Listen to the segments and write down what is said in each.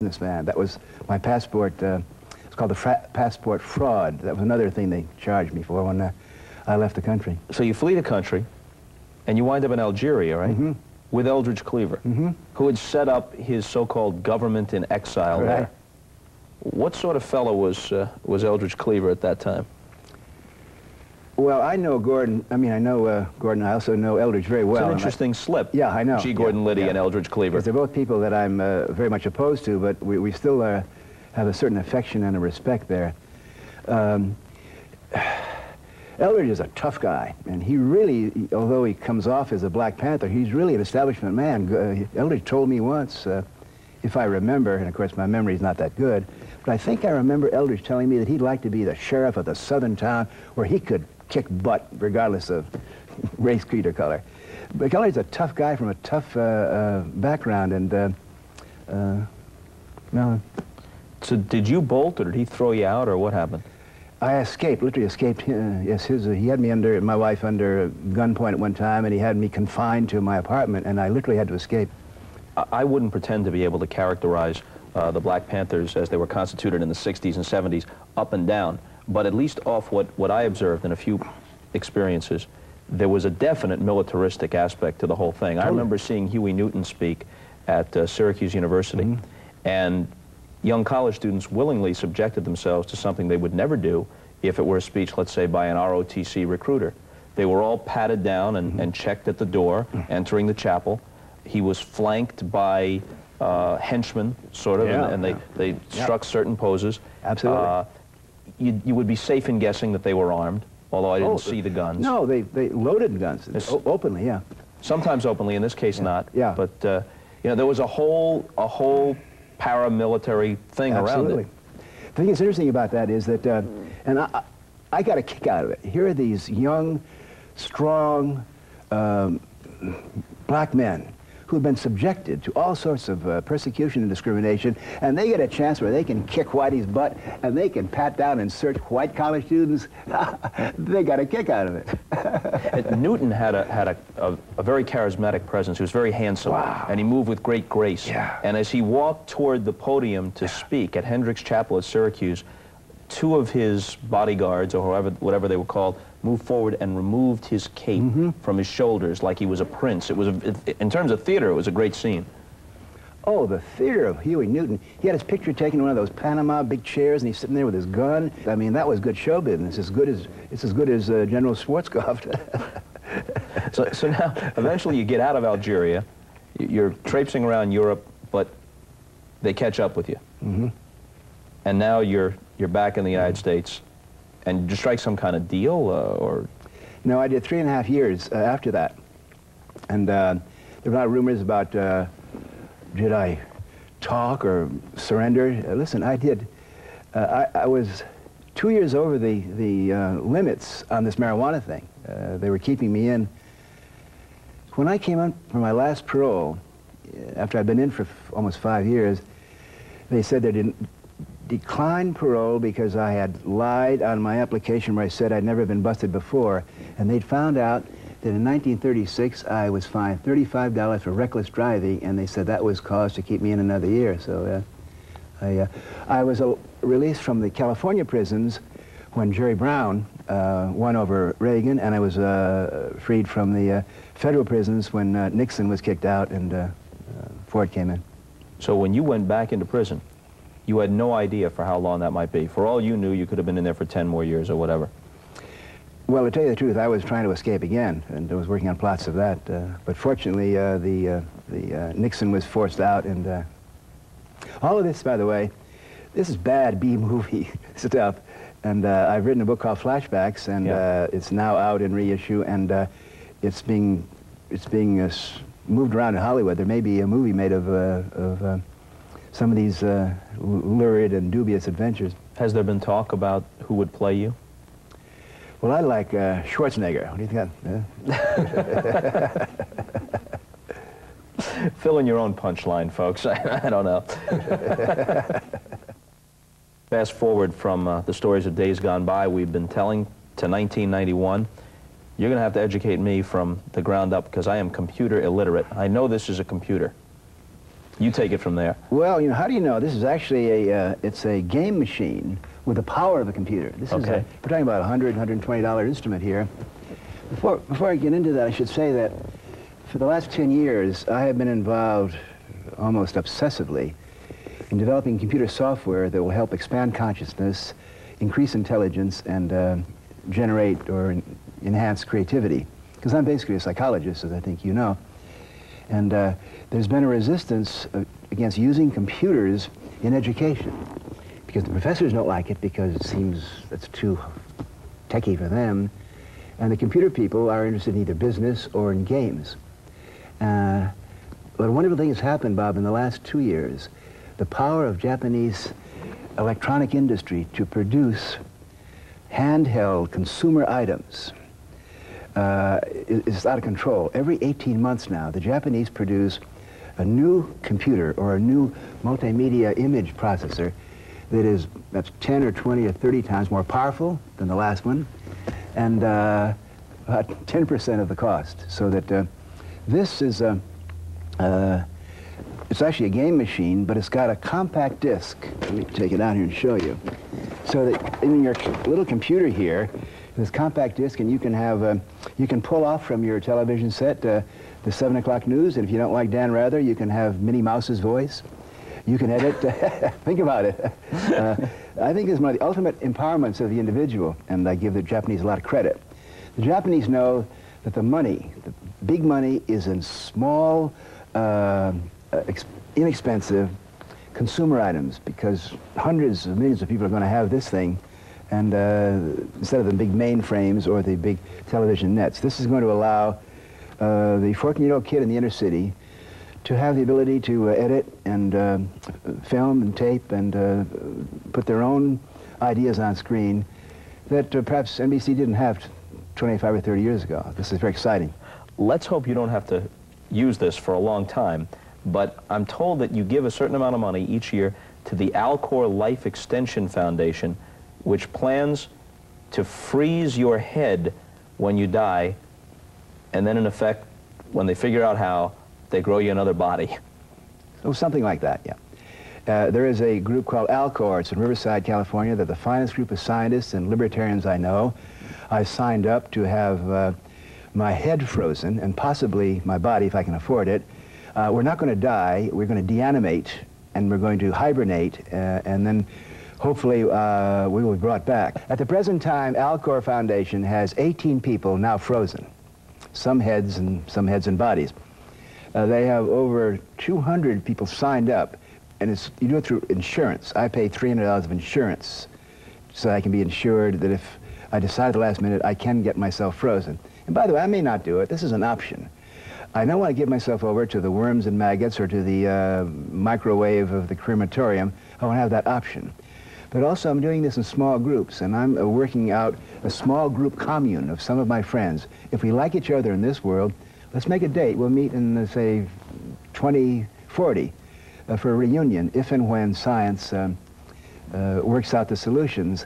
businessman. That was my passport. Uh, it's called the fra- passport fraud. That was another thing they charged me for when uh, I left the country. So you flee the country, and you wind up in Algeria, right? Mm-hmm. With Eldridge Cleaver, who had set up his so-called government in exile Correct. there. What sort of fellow was uh, was Eldridge Cleaver at that time? Well, I know Gordon. I mean, I know uh, Gordon. I also know Eldridge very well. It's an and I- interesting slip. Yeah, I know. G. Yeah, Gordon Liddy yeah. and Eldridge Cleaver. Because they're both people that I'm uh, very much opposed to, but we, we still uh, have a certain affection and a respect there. Um, Eldridge is a tough guy, and he really, although he comes off as a Black Panther, he's really an establishment man. Uh, Eldridge told me once, uh, if I remember, and of course my memory's not that good, but I think I remember Eldridge telling me that he'd like to be the sheriff of the southern town where he could kick butt regardless of race, creed, or color. But Eldridge's a tough guy from a tough uh, uh, background, and uh, uh, no, So did you bolt, or did he throw you out, or what happened? I escaped, literally escaped. Yes, his, uh, he had me under, my wife under gunpoint at one time, and he had me confined to my apartment, and I literally had to escape. I- I wouldn't pretend to be able to characterize uh, the Black Panthers as they were constituted in the 60s and 70s up and down, but at least off what, what I observed in a few experiences, there was a definite militaristic aspect to the whole thing. I remember seeing Huey Newton speak at uh, Syracuse University, and young college students willingly subjected themselves to something they would never do if it were a speech, let's say, by an ROTC recruiter. They were all patted down and, and checked at the door, entering the chapel. He was flanked by uh, henchmen, sort of, Yeah, and, and they, yeah. they Yeah. struck certain poses. Absolutely. Uh, you, you would be safe in guessing that they were armed, although I didn't Oh, see the guns. No, they, they loaded guns, It's- openly, yeah. Sometimes openly, in this case not. yeah. But, uh, you know, there was a whole, a whole paramilitary thing Absolutely. around it. The thing that's interesting about that is that, uh, and I, I- I got a kick out of it. Here are these young, strong, um, black men who have been subjected to all sorts of uh, persecution and discrimination, and they get a chance where they can kick Whitey's butt and they can pat down and search white college students. they got a kick out of it. Newton had a had a, a, a very charismatic presence. He was very handsome, Wow. and he moved with great grace. Yeah. And as he walked toward the podium to speak at Hendricks Chapel at Syracuse, two of his bodyguards, or whoever, whatever they were called, moved forward and removed his cape Mm-hmm. from his shoulders like he was a prince. It was, a, it, in terms of theater, it was a great scene. Oh, the theater of Huey Newton. He had his picture taken in one of those Panama big chairs, and he's sitting there with his gun. I mean, that was good show business. As good as it's as good as uh, General Schwarzkopf. So, so now, eventually you get out of Algeria, you're traipsing around Europe, but they catch up with you. Mhm. And now you're, you're back in the United States, and did you strike some kind of deal, uh, or no, I did three and a half years uh, after that, and uh, there were a lot of rumors about did I talk or surrender? Listen, I did. I, I was two years over the the uh, limits on this marijuana thing. Uh, they were keeping me in. When I came up for my last parole, after I'd been in for almost five years, they said they didn't decline parole because I had lied on my application where I said I'd never been busted before. And they'd found out that in 1936 I was fined $35 for reckless driving, and they said that was cause to keep me in another year. So uh, I, uh, I was uh, released from the California prisons when Jerry Brown uh, won over Reagan, and I was uh, freed from the uh, federal prisons when Nixon was kicked out and Ford came in. so when you went back into prison, you had no idea for how long that might be. For all you knew, you could have been in there for 10 more years or whatever. Well, to tell you the truth, I was trying to escape again, and I was working on plots of that. Uh, but fortunately, uh, the, uh, the uh, Nixon was forced out, and uh, all of this, by the way, this is bad B-movie stuff. And uh, I've written a book called Flashbacks, and Yeah. uh, it's now out in reissue, and uh, it's being it's being uh, moved around in Hollywood. There may be a movie made of uh, of uh, some of these uh, lurid and dubious adventures. Has there been talk about who would play you? Well, I like uh, Schwarzenegger. What do you think? Fill in your own punchline, folks. I, I don't know. Fast forward from uh, the stories of days gone by we've been telling to 1991. You're going to have to educate me from the ground up because I am computer illiterate. I know this is a computer. You take it from there. Well, you know, how do you know? This is actually a, uh, it's a game machine with the power of a computer. This is a, we're talking about a $100, $120 instrument here. Before, before I get into that, I should say that for the last 10 years, I have been involved almost obsessively in developing computer software that will help expand consciousness, increase intelligence, and uh, generate or en- enhance creativity. Because I'm basically a psychologist, as I think you know. And uh, there's been a resistance uh, against using computers in education because the professors don't like it because it seems it's too techy for them. And the computer people are interested in either business or in games. Uh, but a wonderful thing has happened, Bob, in the last two years. The power of Japanese electronic industry to produce handheld consumer items uh, is, out of control. Every 18 months now, the Japanese produce a new computer or a new multimedia image processor that is that's 10 or 20 or 30 times more powerful than the last one, and uh, about 10% of the cost. So that uh, this is a, uh, it's actually a game machine, but it's got a compact disc. Let me take it out here and show you. So that in your little computer here, this compact disc, and you can have, uh, you can pull off from your television set uh, the 7 o'clock news, and if you don't like Dan Rather, you can have Minnie Mouse's voice. You can edit, think about it. Uh, I think it's one of the ultimate empowerments of the individual, and I give the Japanese a lot of credit. The Japanese know that the money, the big money, is in small, uh, uh, ex- inexpensive consumer items because hundreds of millions of people are going to have this thing and uh, instead of the big mainframes or the big television nets. This is going to allow uh, the 14-year-old kid in the inner city to have the ability to uh, edit and uh, film and tape and uh, put their own ideas on screen that uh, perhaps NBC didn't have 25 or 30 years ago. This is very exciting. Let's hope you don't have to use this for a long time, but I'm told that you give a certain amount of money each year to the Alcor Life Extension Foundation, which plans to freeze your head when you die, and then in effect, when they figure out how, they grow you another body. Oh, something like that, yeah. Uh, there is a group called Alcor. It's in Riverside, California. They're the finest group of scientists and libertarians I know. I signed up to have uh, my head frozen and possibly my body, if I can afford it. Uh, we're not going to die. We're going to deanimate and we're going to hibernate uh, and then hopefully uh, we will be brought back. At the present time, Alcor Foundation has 18 people now frozen, some heads and some heads and bodies. Uh, they have over 200 people signed up, and it's, you do it through insurance. I pay $300 of insurance so I can be insured that if I decide at the last minute, I can get myself frozen. And by the way, I may not do it. This is an option. I don't want to give myself over to the worms and maggots or to the uh, microwave of the crematorium. I want to have that option. But also, I'm doing this in small groups, and I'm uh, working out a small group commune of some of my friends. If we like each other in this world, let's make a date. We'll meet in, uh, say, 2040 uh, for a reunion, if and when science um, uh, works out the solutions.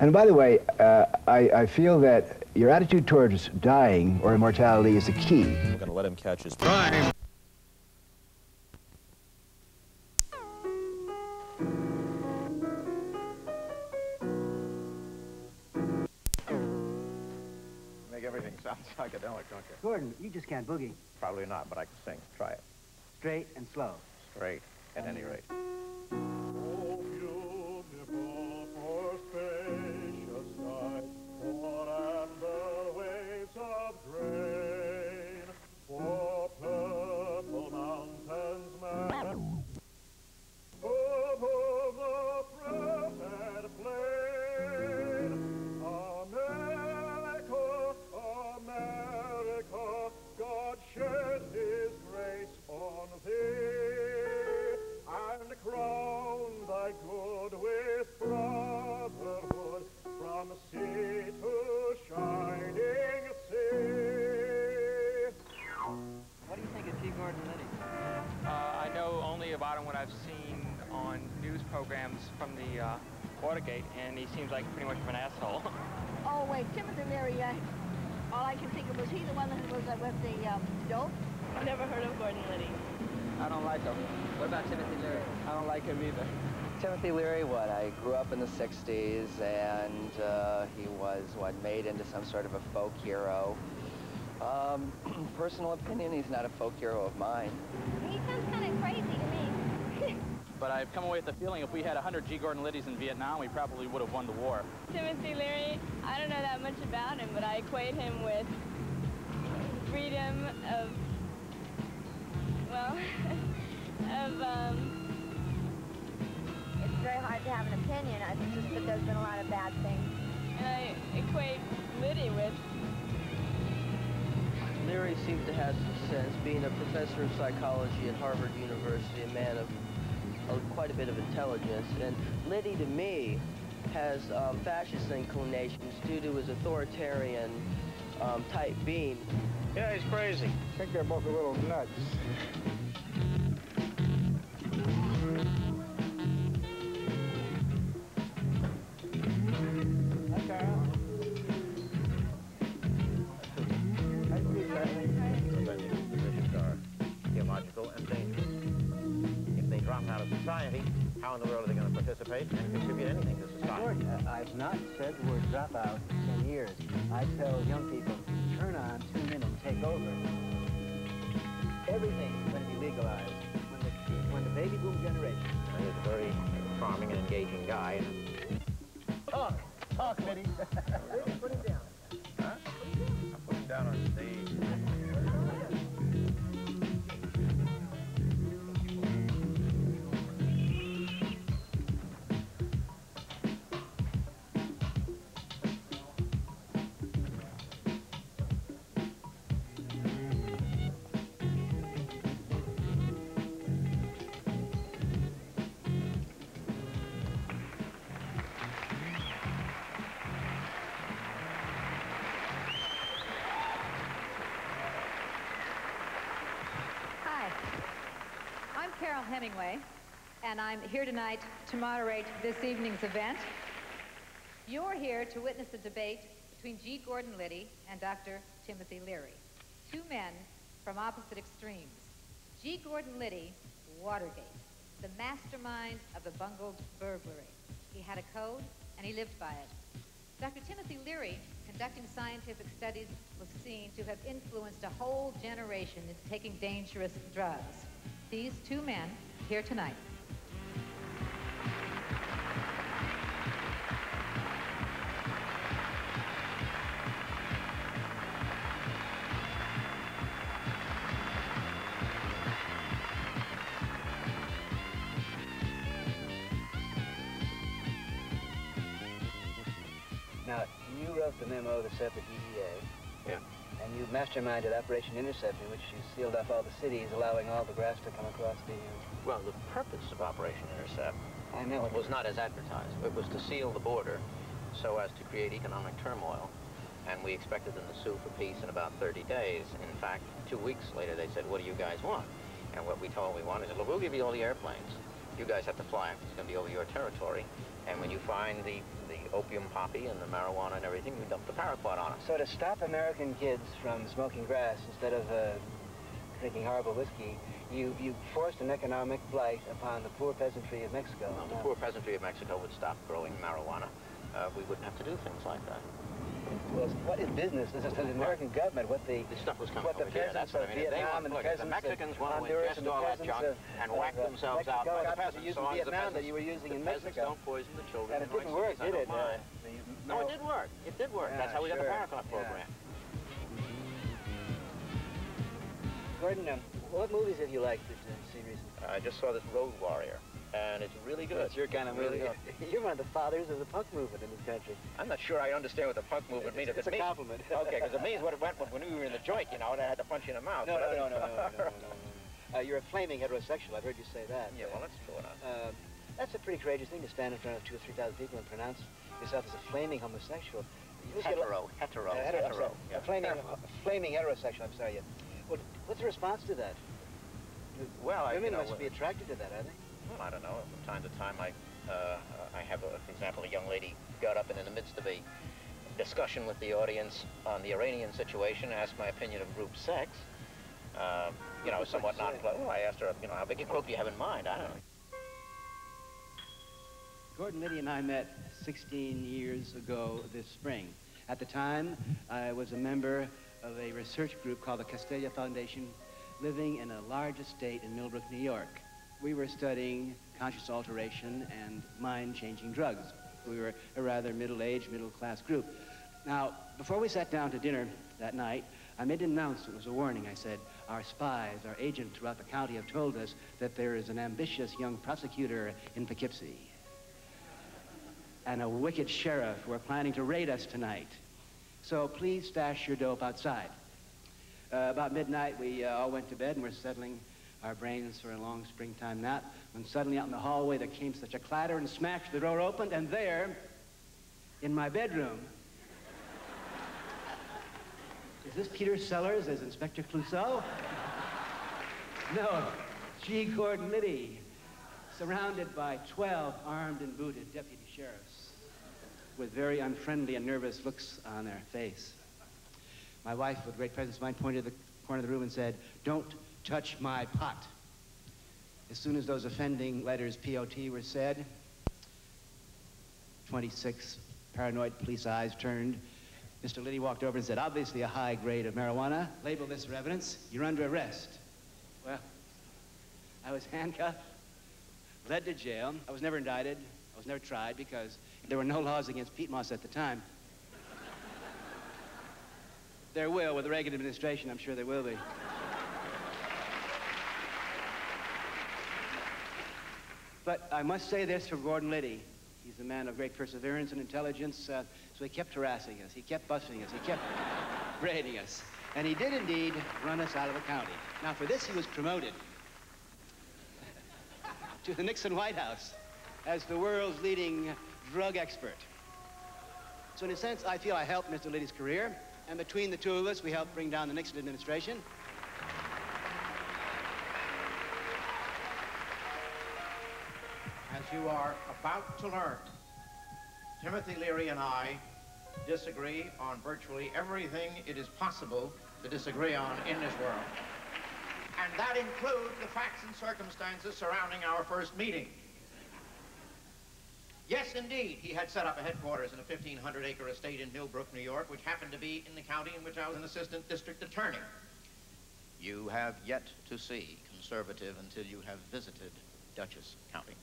And by the way, uh, I, I feel that your attitude towards dying or immortality is the key. We're going to let him catch his Make Gordon, you just can't boogie. Probably not, but I can sing. Try it. Straight and slow. Straight, at any rate. Oh, I've seen on news programs from the uh, Watergate, and he seems like pretty much of an asshole. Oh, wait, Timothy Leary, uh, all I can think of was he the one that was uh, with the um, dope? I've never heard of Gordon Liddy. I don't like him. What about Timothy Leary? I don't like him either. Timothy Leary, what? I grew up in the 60s, and uh, he was, what, made into some sort of a folk hero. Um, personal opinion, he's not a folk hero of mine. He sounds kind of crazy to me. But I've come away with the feeling if we had 100 G. Gordon Liddies in Vietnam, we probably would have won the war. Timothy Leary, I don't know that much about him, but I equate him with freedom of, well, of, um, it's very hard to have an opinion. It's just that there's been a lot of bad things. and I equate Liddy with Leary seems to have some sense, being a professor of psychology at Harvard University, a man of, of quite a bit of intelligence. And Liddy, to me, has um, fascist inclinations due to his authoritarian um, type being. Yeah, he's crazy. I think they're both a little nuts. Everything is going to be legalized when the, when the baby boom generation. And he's a very charming and engaging guy. Talk, talk, Liddy. and I'm here tonight to moderate this evening's event. You're here to witness a debate between G. Gordon Liddy and Dr. Timothy Leary, two men from opposite extremes. G. Gordon Liddy, Watergate, the mastermind of the bungled burglary. He had a code, and he lived by it. Dr. Timothy Leary, conducting scientific studies, was seen to have influenced a whole generation into taking dangerous drugs. These two men here tonight. That the DEA. Yeah. And you masterminded Operation Interceptor, which you sealed off all the cities, allowing all the grass to come across the... Uh, Well, the purpose of Operation Intercept I know it. was not as advertised. It was to seal the border so as to create economic turmoil. And we expected them to sue for peace in about 30 days. In fact, two weeks later, they said, what do you guys want? And what we told them we wanted is, look, we'll give you all the airplanes. You guys have to fly 'em. It's going to be over your territory. And when you find the, the opium poppy and the marijuana and everything, we dump the paraquat on them. So to stop American kids from smoking grass instead of uh, drinking horrible whiskey, you, you forced an economic blight upon the poor peasantry of Mexico. Well, the poor peasantry of Mexico would stop growing marijuana. Uh, we wouldn't have to do things like that. Well, what is business? is This is the American government. What the The stuff was coming what the over here. peasants That's what of I mean. If they Vietnam want, and look, the if the peasants Mexicans of want to Honduras ingest and all that peasants junk of, and whack uh, themselves Mexico out by the got peasants, use so the long as the Vietnam that you were using the in Mexico. don't poison the children. And it didn't work, did it? Uh, No, it did work. It did work. That's how we got the Paraquat program. Gordon, um, what movies have you liked that uh, seen recently? I just saw this Road Warrior, and it's really good. It's your kind of really movie. You're one of the fathers of the punk movement in this country. I'm not sure I understand what the punk movement means. It's If it a means- compliment. okay, because it means what it went when we were in the joint, you know, and I had to punch you in the mouth. No, no, no, no, no, no, no, no. Uh, you're a flaming heterosexual. I've heard you say that. Yeah, well, that's true enough. Uh, that's a pretty courageous thing to stand in front of two or three thousand people and pronounce yourself as a flaming homosexual. You just get a- Hetero, hetero, Uh, hetero, hetero. sorry. Yeah. A flaming, a flaming heterosexual. I'm sorry. Yeah. What, what's the response to that? Well, I, you Women know, must be attracted to that, are they? Well, I don't know. From time to time, I, uh, I have, a, for example, a young lady got up and in the midst of a discussion with the audience on the Iranian situation, asked my opinion of group sex. uh, you know, somewhat nonplussed. Well, I asked her, you know, how big a group do you have in mind? I don't know. Gordon Liddy and I met 16 years ago this spring. At the time, I was a member of a research group called the Castalia Foundation, living in a large estate in Millbrook, New York. We were studying conscious alteration and mind-changing drugs. We were a rather middle-aged, middle-class group. Now, before we sat down to dinner that night, I made an announcement. It was a warning. I said, our spies, our agents throughout the county have told us that there is an ambitious young prosecutor in Poughkeepsie and a wicked sheriff who are planning to raid us tonight. So please stash your dope outside. Uh, about midnight, we uh, all went to bed and were settling our brains for a long springtime nap when suddenly out in the hallway there came such a clatter and smash, the door opened, and there, in my bedroom, is this Peter Sellers as Inspector Clouseau? no, G. Gordon Liddy, surrounded by 12 armed and booted deputy sheriffs with very unfriendly and nervous looks on their face. My wife, with great presence of mind, pointed to the corner of the room and said, don't touch my pot. As soon as those offending letters P-O-T were said, 26 paranoid police eyes turned Mr. Liddy walked over and said, obviously a high grade of marijuana. Label this for evidence. You're under arrest. Well, I was handcuffed, led to jail. I was never indicted. I was never tried because there were no laws against peat moss at the time. there will, with the Reagan administration, I'm sure there will be. But I must say this for Gordon Liddy. He's a man of great perseverance and intelligence, uh, so he kept harassing us. He kept busting us. He kept raiding us. And he did indeed run us out of the county. Now, for this, he was promoted to the Nixon White House as the world's leading drug expert. So in a sense, I feel I helped Mr. Liddy's career, and between the two of us, we helped bring down the Nixon administration. As you are about to learn, Timothy Leary and I disagree on virtually everything it is possible to disagree on in this world. And that includes the facts and circumstances surrounding our first meeting. Yes, indeed, he had set up a headquarters in a 1,500-acre estate in Millbrook, New York, which happened to be in the county in which I was an assistant district attorney. You have yet to see conservative until you have visited Dutchess County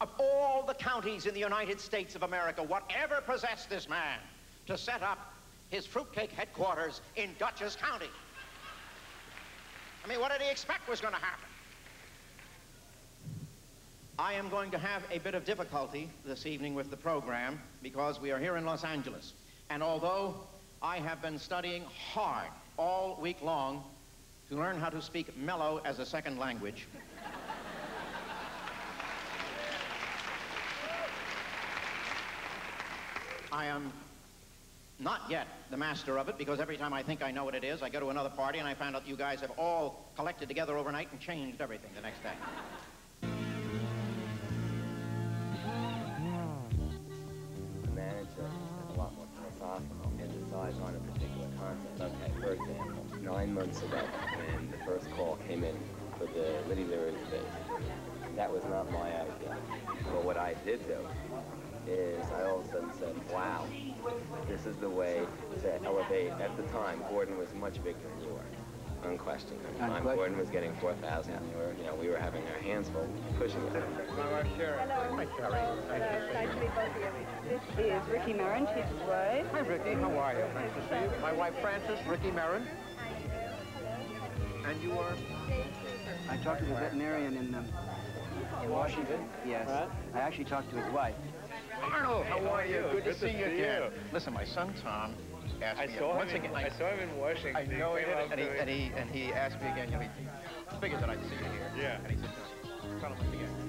of all the counties in the United States of America, whatever possessed this man to set up his fruitcake headquarters in Dutchess County. I mean, what did he expect was going to happen? I am going to have a bit of difficulty this evening with the program because we are here in Los Angeles. And although I have been studying hard all week long to learn how to speak mellow as a second language, I am not yet the master of it because every time I think I know what it is, I go to another party and I find out you guys have all collected together overnight and changed everything the next day. The manager is a lot more philosophical and decides on a particular concept. Okay, for example, nine months ago when the first call came in for the Liddy Leary bid, that was not my idea. But what I did do is I all of a sudden said, wow, this is the way to elevate. At the time, Gordon was much bigger than you were, unquestioned. At the time, Gordon was getting 4,000. Yeah. were, you know, we were having our hands full pushing it. My wife, Sherry. Hello. Hi, Sherry. Hello. Nice to meet both of you. This is Ricky Merrin. She's his wife. Hi, Ricky. How are you? Nice to see you. My wife, Frances, Ricky Merrin. And you are? I talked to the veterinarian in, um, in Washington. Yes. I actually talked to his wife. Arnold, how are you? Good, to, see, you again. Listen, my son Tom asked I me saw once him in, again. I saw him in Washington. I know he did, and he, and he and he asked me again. You know, he figured that I'd see you here. Yeah. And he said, "Tell him again,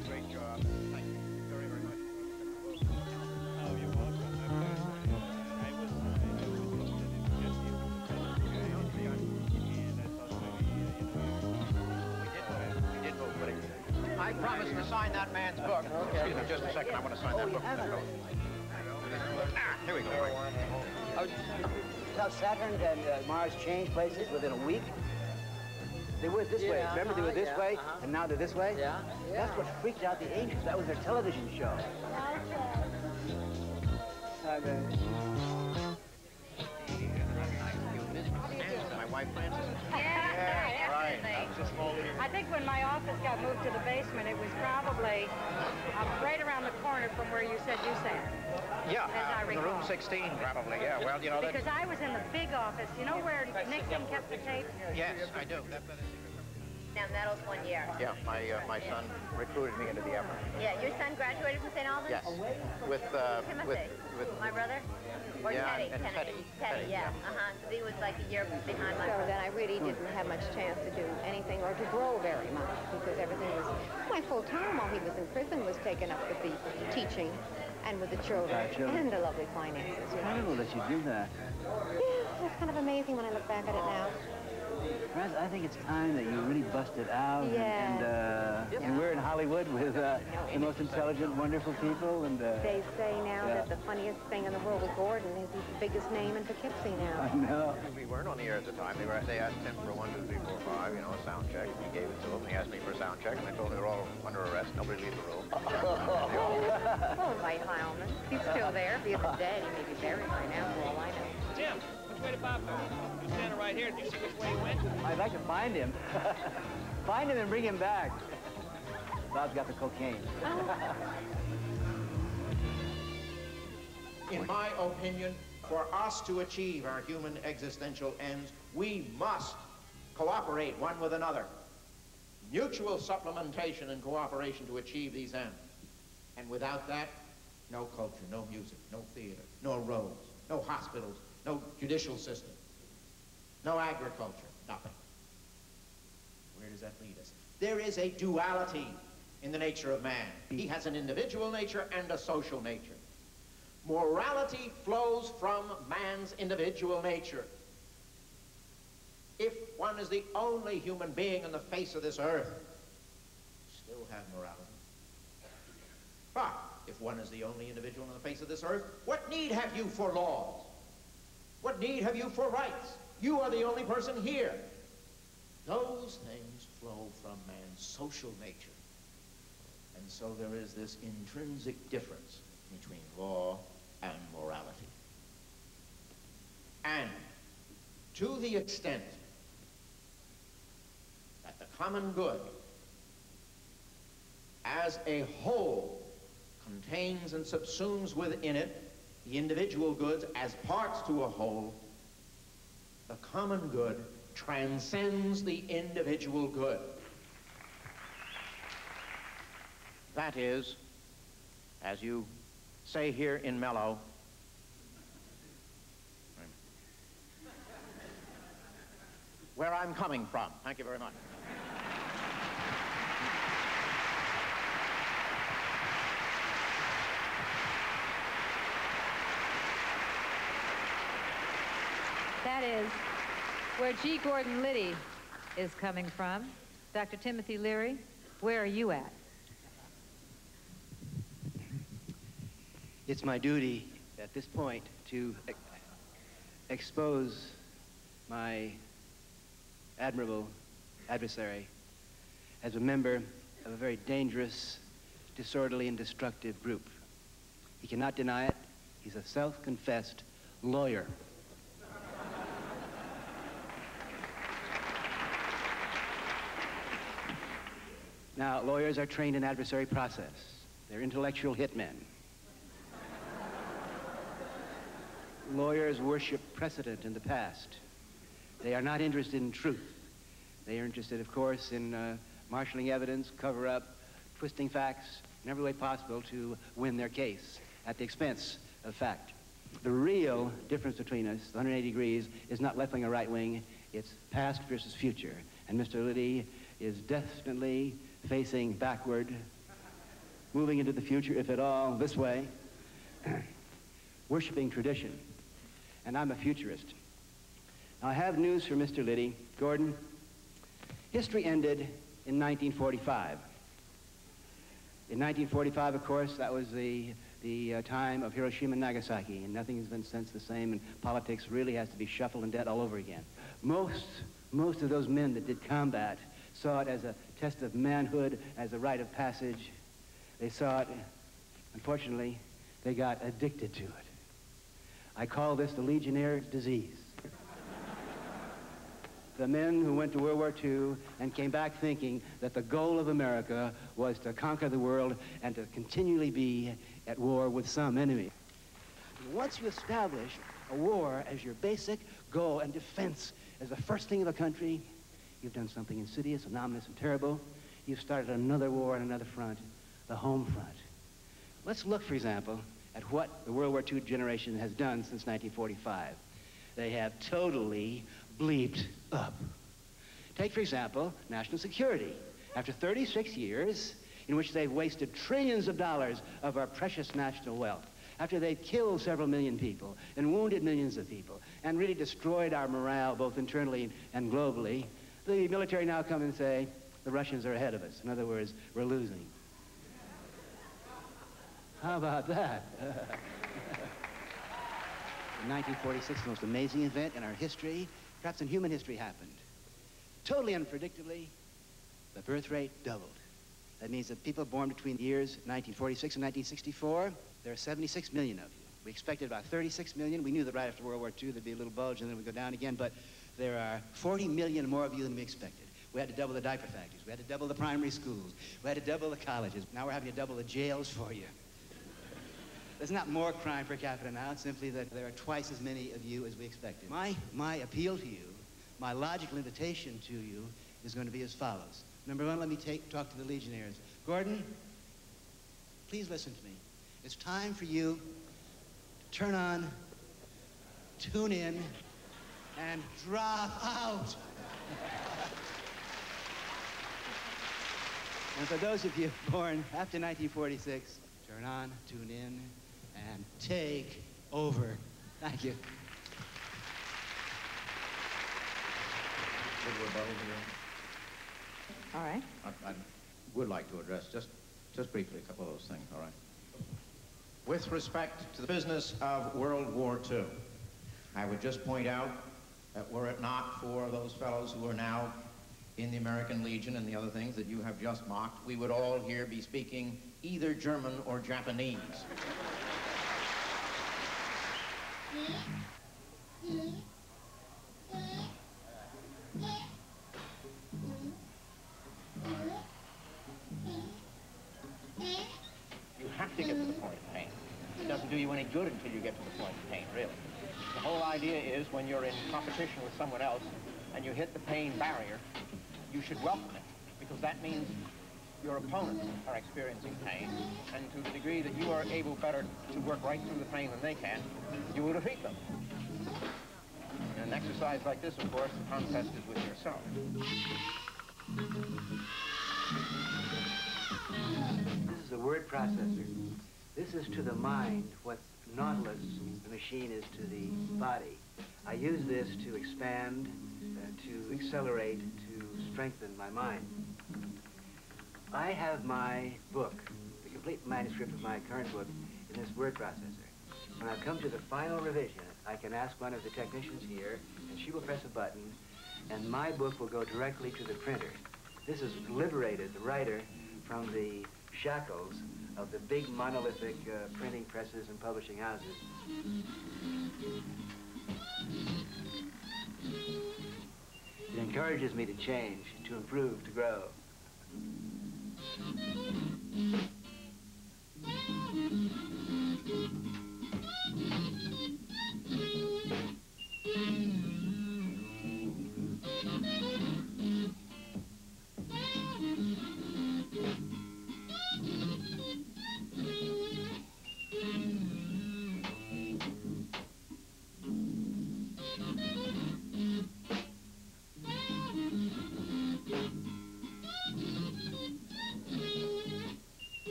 I promised to sign that man's book. Excuse me, just a second. I want to sign that book. Ah, here we go. Oh, how Saturn and uh, Mars change places within a week? They were this way. Yeah, Remember, they were this yeah, way, uh-huh. and now they're this way? Yeah. That's what freaked out the angels. That was their television show. My wife Frances. Yeah, right. I think when my office got moved to the basement, it was probably uh, right around the corner from where you said you sat. Yeah, As I uh, the room 16 probably. Yeah, well, you know that. Because I was in the big office. You know where Nixon kept the tapes? Yes, I do. That, that is, Now, medals one year. yeah, my uh, my son recruited me into the effort. Yeah, your son graduated from St. Albans? Yes, with uh, Timothy, with with my brother? Or Yeah, Teddy? and Teddy, Teddy, Teddy, yeah. Uh-huh, 'cause he was like a year behind my So brother. then I really didn't have much chance to do anything or to grow very much because everything was, my full time while he was in prison was taken up with the teaching and with the children Right, children. and the lovely finances. You know? Incredible that you do that. Yeah, it's kind of amazing when I look back at it now. Frances, I think it's time that you really busted out. Yeah. And, uh, and we're in Hollywood with uh, the most intelligent, wonderful people. And uh, They say now Yeah. that the funniest thing in the world with Gordon is he's the biggest name in Poughkeepsie now. I know. We weren't on the air at the time. They were. They asked him for one, two, three, four, five. You know, a sound check. He gave it to them. He asked me for a sound check, and I told him they were all under arrest. Nobody leave the room. oh, my Heilman. He's still there. If he isn't dead, he may be buried by now, for all I know. Jim, which way did Bob go? He was standing right here. Did you see which way he went? I'd like to find him. find him and bring him back. Bob's got the cocaine. In my opinion, for us to achieve our human existential ends, we must cooperate one with another. Mutual supplementation and cooperation to achieve these ends. And without that, no culture, no music, no theater, no roads, no hospitals, no judicial system, no agriculture, nothing. Where does that lead us? There is a duality in the nature of man. He has an individual nature and a social nature. Morality flows from man's individual nature. If one is the only human being on the face of this earth, still have morality. But if one is the only individual on the face of this earth, what need have you for laws? What need have you for rights? You are the only person here. Those things flow from man's social nature. And so there is this intrinsic difference between law and morality. And to the extent that the common good as a whole contains and subsumes within it the individual goods as parts to a whole, the common good transcends the individual good. That is, as you say here in Mellow, where I'm coming from. Thank you very much. That is where G. Gordon Liddy is coming from. Dr. Timothy Leary, where are you at? It's my duty at this point to ex- expose my admirable adversary as a member of a very dangerous, disorderly, and destructive group. He cannot deny it. He's a self-confessed lawyer. Now, lawyers are trained in adversary process. They're intellectual hitmen. Lawyers worship precedent in the past. They are not interested in truth. They are interested, of course, in uh, marshaling evidence, cover up, twisting facts in every way possible to win their case at the expense of fact. The real difference between us, the 180 degrees, is not left wing or right wing. It's past versus future. And Mr. Liddy is definitely facing backward, moving into the future, if at all, this way, worshiping tradition. And I'm a futurist. Now, I have news for Mr. Liddy. Gordon, history ended in 1945. In 1945, of course, that was the, the uh, time of Hiroshima and Nagasaki, and nothing has been since the same, and politics really has to be shuffled and dead all over again. Most Most of those men that did combat saw it as a test of manhood, as a rite of passage. They saw it, unfortunately, they got addicted to it. I call this the Legionnaire's disease. the men who went to World War II and came back thinking that the goal of America was to conquer the world and to continually be at war with some enemy. Once you establish a war as your basic goal and defense as the first thing of a country, you've done something insidious, ominous, and terrible. You've started another war on another front, the home front. Let's look, for example, at what the World War II generation has done since 1945. They have totally bleeped up. Take, for example, national security. After 36 years, in which they've wasted trillions of dollars of our precious national wealth, after they've killed several million people and wounded millions of people and really destroyed our morale both internally and globally, the military now come and say, the Russians are ahead of us. In other words, we're losing. How about that? in 1946, the most amazing event in our history, perhaps in human history, happened. Totally unpredictably, the birth rate doubled. That means that people born between the years 1946 and 1964, there are 76 million of you. We expected about 36 million. We knew that right after World War II there'd be a little bulge and then we'd go down again, but there are 40 million more of you than we expected. We had to double the diaper factories. We had to double the primary schools. We had to double the colleges. Now we're having to double the jails for you. There's not more crime per capita now. It's simply that there are twice as many of you as we expected. My, my appeal to you, my logical invitation to you is going to be as follows. Number one, let me take, talk to the Legionnaires. Gordon, please listen to me. It's time for you to turn on, tune in, and drop out. and for those of you born after 1946, turn on, tune in, and take over. Thank you. Good rebuttal here. All right. I, I would like to address just, just briefly a couple of those things, all right? With respect to the business of World War II, I would just point out that were it not for those fellows who are now in the American Legion and the other things that you have just mocked, we would all here be speaking either German or Japanese. Hmm? You have to get to the point of pain. It doesn't do you any good until you get to the point of pain, really. The whole idea is when you're in competition with someone else and you hit the pain barrier, you should welcome it because that means your opponents are experiencing pain and to the degree that you are able better to work right through the pain than they can, you will defeat them. In an exercise like this, of course, the contest is with yourself. This is a word processor. This is to the mind what Nautilus, the machine, is to the body. I use this to expand, uh, to accelerate, to strengthen my mind. I have my book, the complete manuscript of my current book, in this word processor. When I come to the final revision, I can ask one of the technicians here, and she will press a button, and my book will go directly to the printer. This has liberated the writer from the shackles of the big monolithic uh, printing presses and publishing houses. It encourages me to change, to improve, to grow.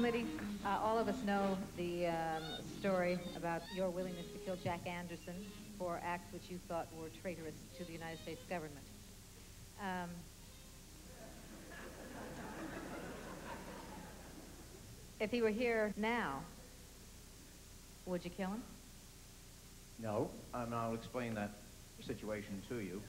Liddy, uh, all of us know the um, story about your willingness to kill Jack Anderson for acts which you thought were traitorous to the United States government. Um, if he were here now, Would you kill him? No, and I'll explain that situation to you.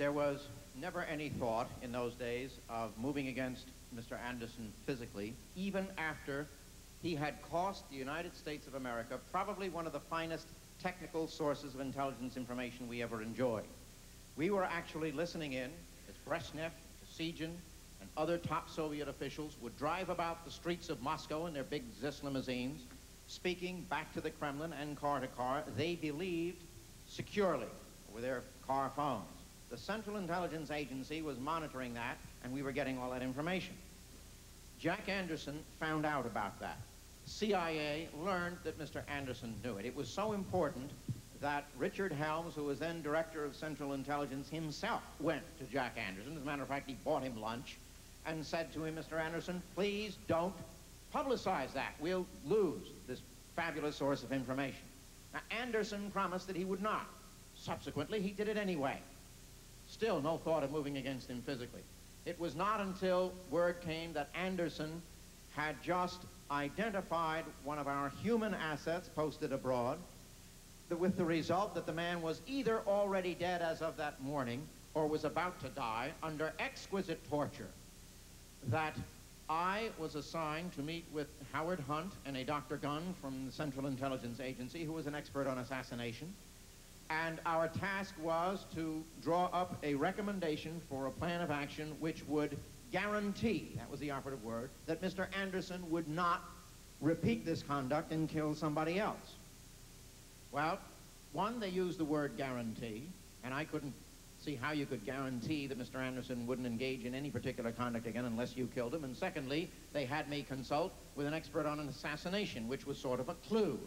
There was never any thought in those days of moving against Mr. Anderson physically, even after he had cost the United States of America probably one of the finest technical sources of intelligence information we ever enjoyed. We were actually listening in as Brezhnev, Kosygin, and other top Soviet officials would drive about the streets of Moscow in their big Zis limousines, speaking back to the Kremlin and car to car, they believed securely with their car phones. The Central Intelligence Agency was monitoring that, and we were getting all that information. Jack Anderson found out about that. CIA learned that Mr. Anderson knew it. It was so important that Richard Helms, who was then director of Central Intelligence himself, went to Jack Anderson. As a matter of fact, he bought him lunch and said to him, Mr. Anderson, please don't publicize that. We'll lose this fabulous source of information. Now, Anderson promised that he would not. Subsequently, he did it anyway. Still, no thought of moving against him physically. It was not until word came that Anderson had just identified one of our human assets posted abroad, that with the result that the man was either already dead as of that morning or was about to die under exquisite torture, that I was assigned to meet with Howard Hunt and a Dr. Gunn from the Central Intelligence Agency, who was an expert on assassination. And our task was to draw up a recommendation for a plan of action which would guarantee, that was the operative word, that Mr. Anderson would not repeat this conduct and kill somebody else. Well, one, they used the word guarantee, and I couldn't see how you could guarantee that Mr. Anderson wouldn't engage in any particular conduct again unless you killed him. And secondly, they had me consult with an expert on an assassination, which was sort of a clue.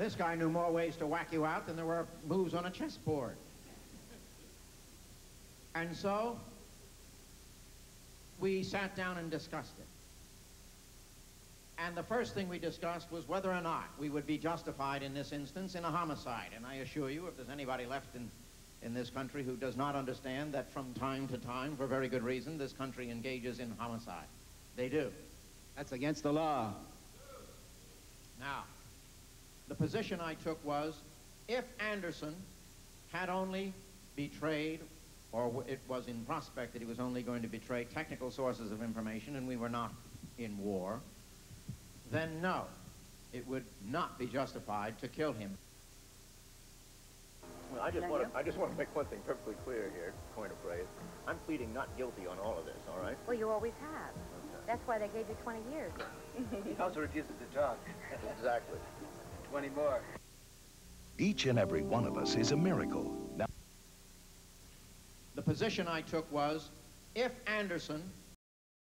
This guy knew more ways to whack you out than there were moves on a chessboard. And so, we sat down and discussed it. And the first thing we discussed was whether or not we would be justified in this instance in a homicide. And I assure you, if there's anybody left in, in this country who does not understand that from time to time, for very good reason, this country engages in homicide. They do. That's against the law. Now, the position I took was, if Anderson had only betrayed, or it was in prospect that he was only going to betray technical sources of information, and we were not in war, then no, it would not be justified to kill him. Well, I just want to I just want to make one thing perfectly clear here, point of phrase. I'm pleading not guilty on all of this, all right? Well, you always have. That's why they gave you 20 years. he also refuses to talk. exactly. 20 more. Each and every one of us is a miracle. Now, the position I took was, if Anderson